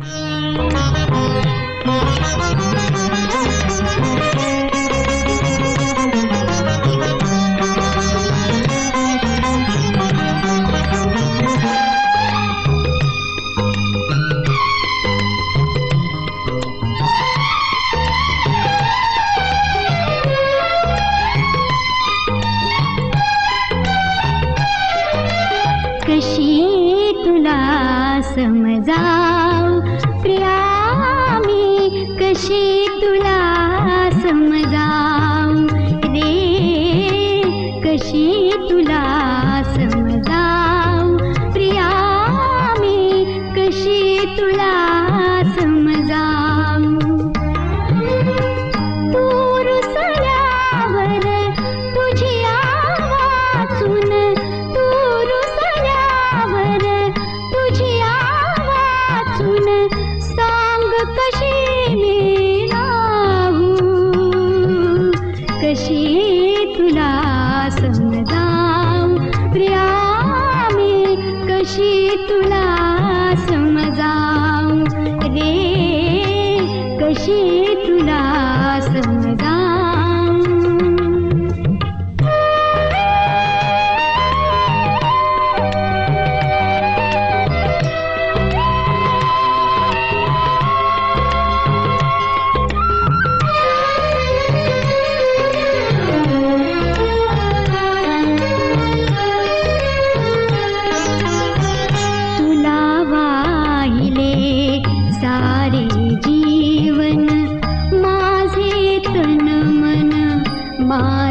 Música कशी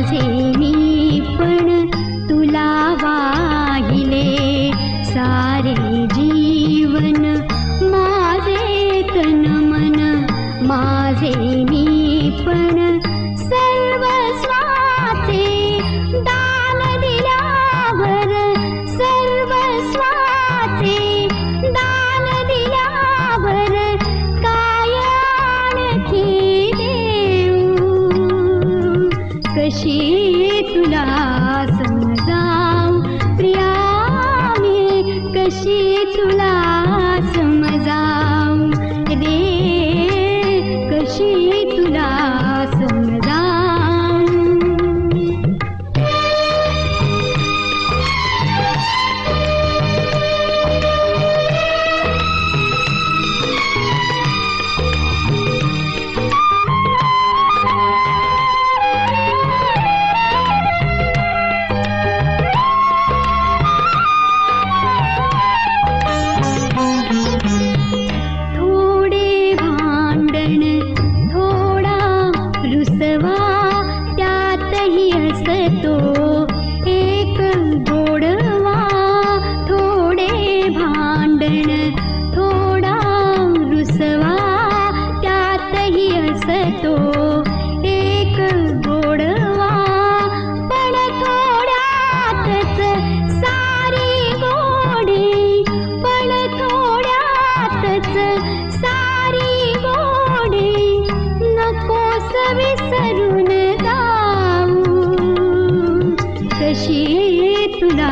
মাঝে tú. कशी तुला